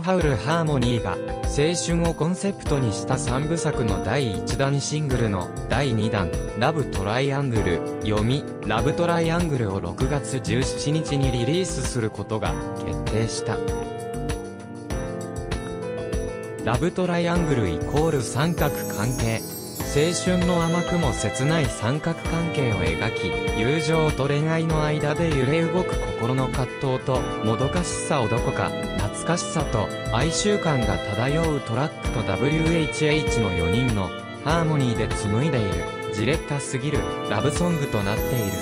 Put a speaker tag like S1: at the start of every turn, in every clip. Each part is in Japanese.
S1: ハウルハーモニーが、青春をコンセプトにした3部作の第1弾シングルの第2弾、ラブトライアングル、読み、ラブトライアングルを6月17日にリリースすることが決定した。ラブトライアングルイコール三角関係。青春の甘くも切ない三角関係を描き、友情と恋愛の間で揺れ動く心の葛藤と、もどかしさをどこか、かしさと、哀愁感が漂うトラックと WHH の4人の、ハーモニーで紡いでいる、じれったすぎる、ラブソングとなっている。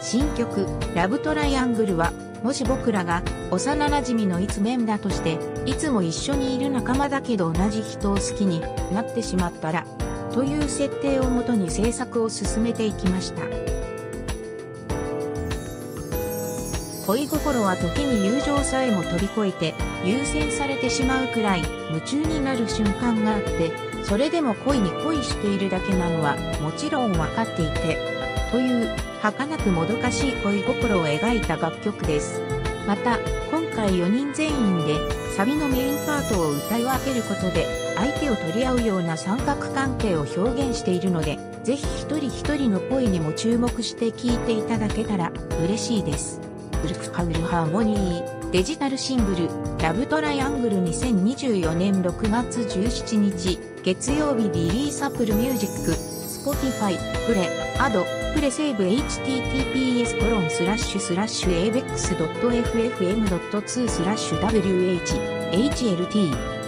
S2: 新曲、ラブトライアングルは、もし僕らが幼馴染のいつ面だとして、いつも一緒にいる仲間だけど同じ人を好きになってしまったら、という設定をもとに制作を進めていきました。恋心は時に友情さえも飛び越えて優先されてしまうくらい夢中になる瞬間があって、それでも恋に恋しているだけなのはもちろん分かっていて、という儚くもどかしい恋心を描いた楽曲です。また、今回4人全員でサビのメインパートを歌い分けることで相手を取り合うような三角関係を表現しているので、ぜひ一人一人の声にも注目して聴いていただけたら嬉しいです。 WOLF HOWL HARMONY digital single Love Triangle 2024年6月17日月曜日 release Apple Music Spotify pre-add pre-save https colon slash slash avex.ffm.to slash wh hlt